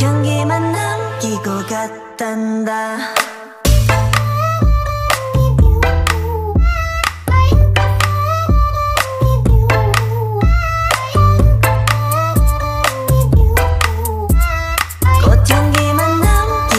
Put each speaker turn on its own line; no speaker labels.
향기만 남기고 갔단다.